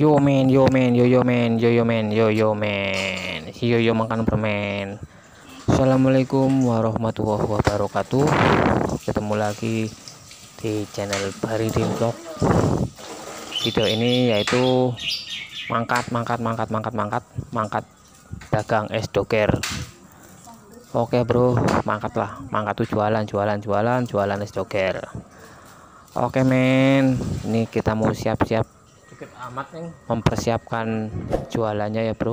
Yo men, yo men, yo yo men, yo yo men, yo yo men. Yo yo makan permen. Assalamualaikum warahmatullahi wabarakatuh. Ketemu lagi di channel Baridin Vlog. Video ini yaitu mangkat, mangkat, mangkat, mangkat, mangkat, mangkat dagang es doger. Oke bro, mangkat lah, mangkat tuh jualan, jualan, jualan, jualan es doger. Oke men, ini kita mau siap-siap dikit amat nih mempersiapkan jualannya ya bro.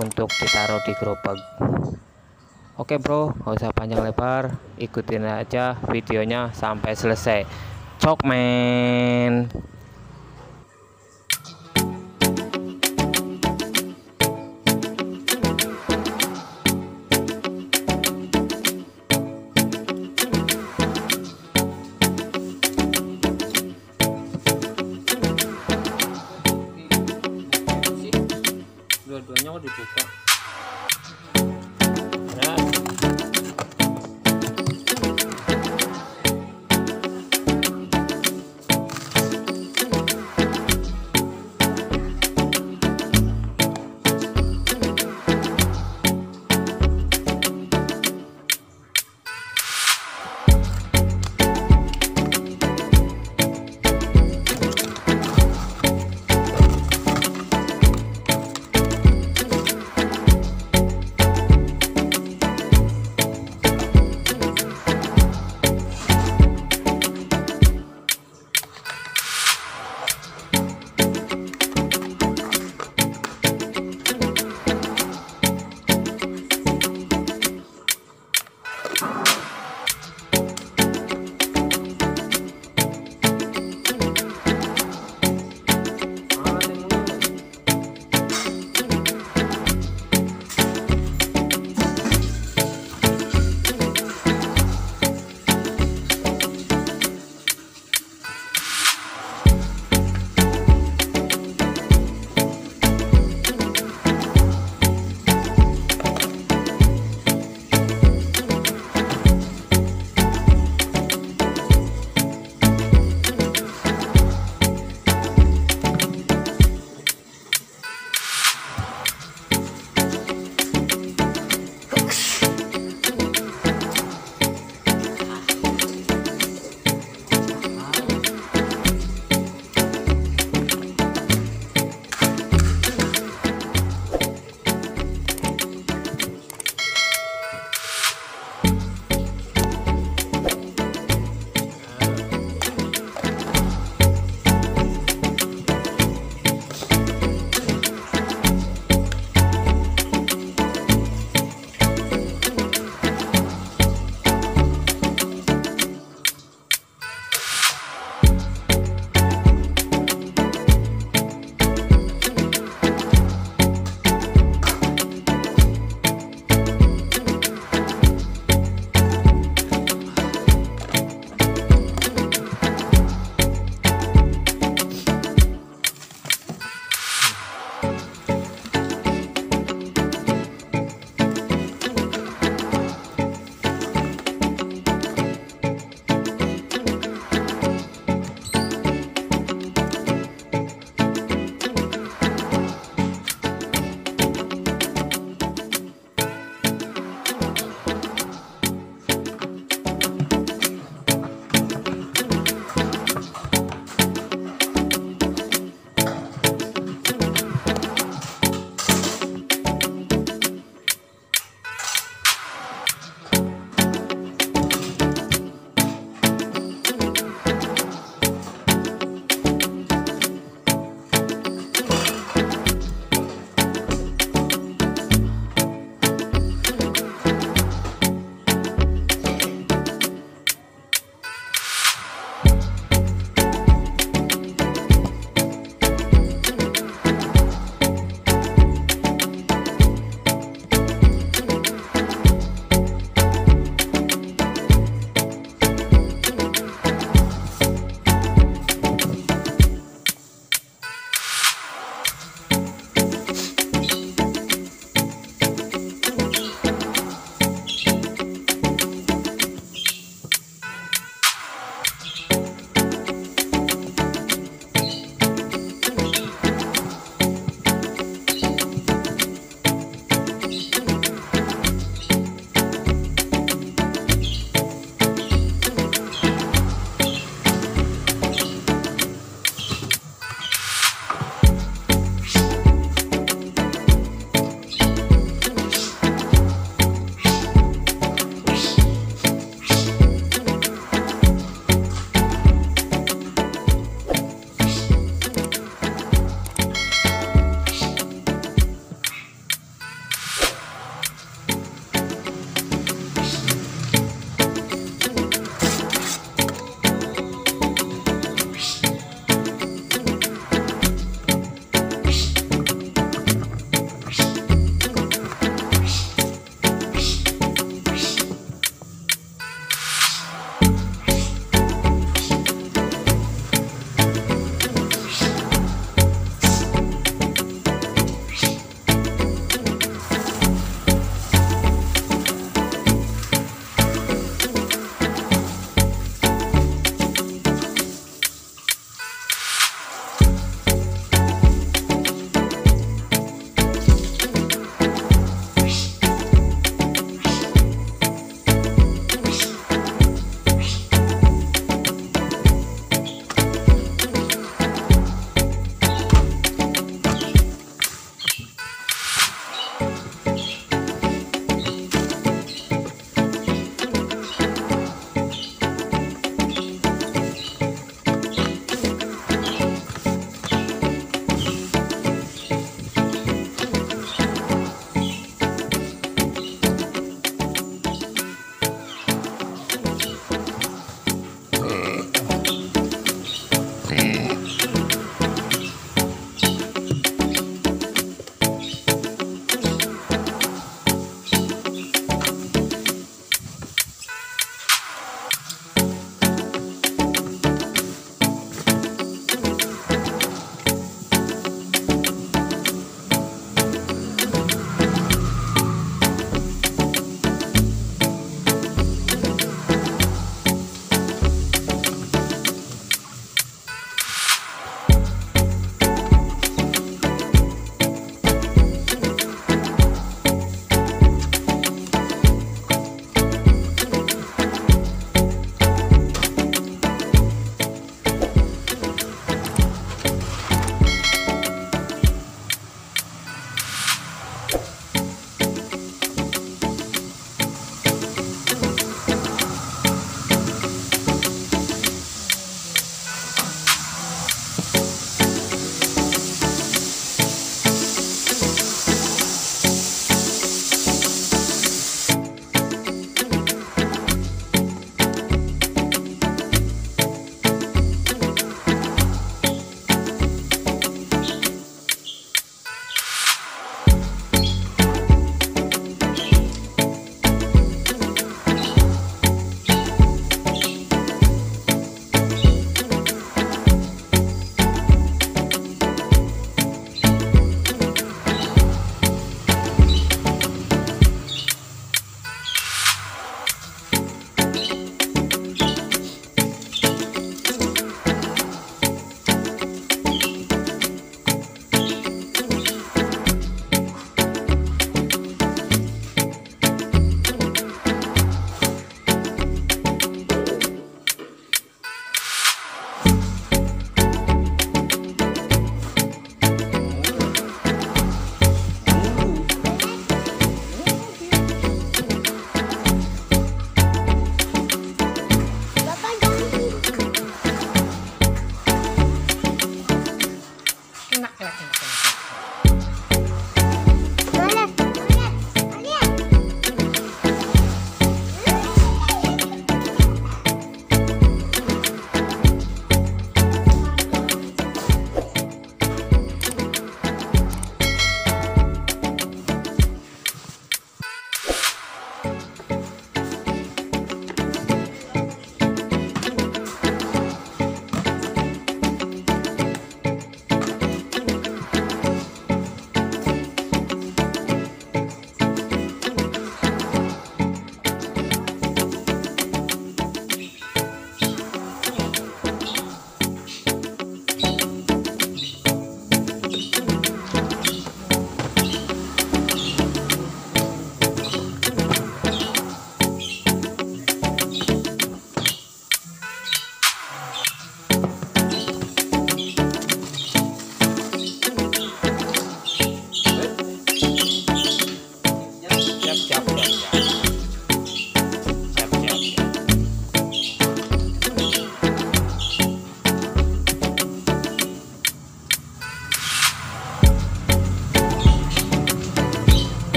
Untuk ditaruh di gerobak. Oke bro. Nggak usah panjang lebar. Ikutin aja videonya sampai selesai. Cok men садику.